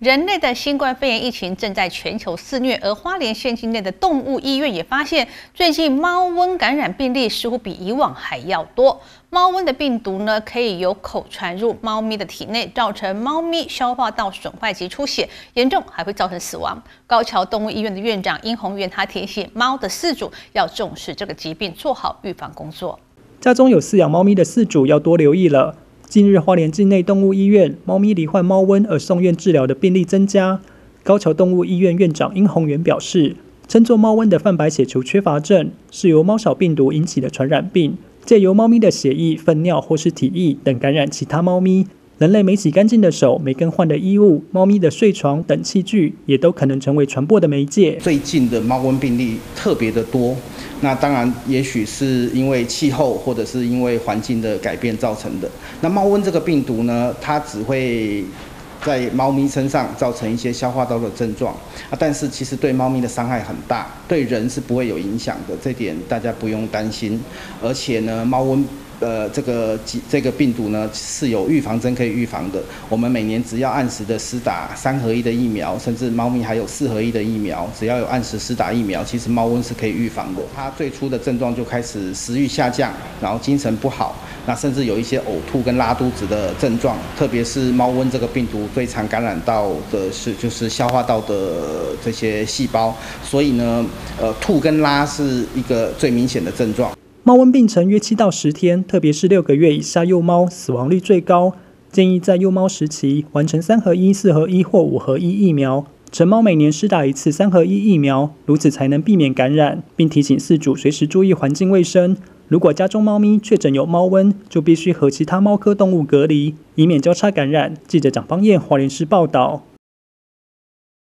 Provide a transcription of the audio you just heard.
人类的新冠肺炎疫情正在全球肆虐，而花莲县境内的动物医院也发现，最近猫瘟感染病例似乎比以往还要多。猫瘟的病毒呢，可以由口传入猫咪的体内，造成猫咪消化道损坏及出血，严重还会造成死亡。高桥动物医院的院长殷宏源他提醒猫的饲主要重视这个疾病，做好预防工作。家中有饲养猫咪的饲主要多留意了。近日，花莲境内动物医院猫咪罹患猫瘟而送院治疗的病例增加。高桥动物医院院长殷宏源表示，称作猫瘟的泛白血球缺乏症是由猫少病毒引起的传染病，借由猫咪的血液、粪尿或是体液等感染其他猫咪。人类没洗干净的手、没更换的衣物、猫咪的睡床等器具，也都可能成为传播的媒介。最近的猫瘟病例特别的多，那当然也许是因为气候或者是因为环境的改变造成的。那猫瘟这个病毒呢，它只会在猫咪身上造成一些消化道的症状啊，但是其实对猫咪的伤害很大，对人是不会有影响的，这点大家不用担心。而且呢，猫瘟。呃，这个疾这个病毒呢是有预防针可以预防的。我们每年只要按时的施打三合一的疫苗，甚至猫咪还有四合一的疫苗，只要有按时施打疫苗，其实猫瘟是可以预防的。它最初的症状就开始食欲下降，然后精神不好，那甚至有一些呕吐跟拉肚子的症状。特别是猫瘟这个病毒最常感染到的是就是消化道的这些细胞，所以呢，呃，吐跟拉是一个最明显的症状。猫瘟病程约七到十天，特别是六个月以下幼猫死亡率最高。建议在幼猫时期完成三合一、四合一或五合一疫苗。成猫每年施打一次三合一疫苗，如此才能避免感染，并提醒饲主随时注意环境卫生。如果家中猫咪确诊有猫瘟，就必须和其他猫科动物隔离，以免交叉感染。记者蒋方燕华联市报道。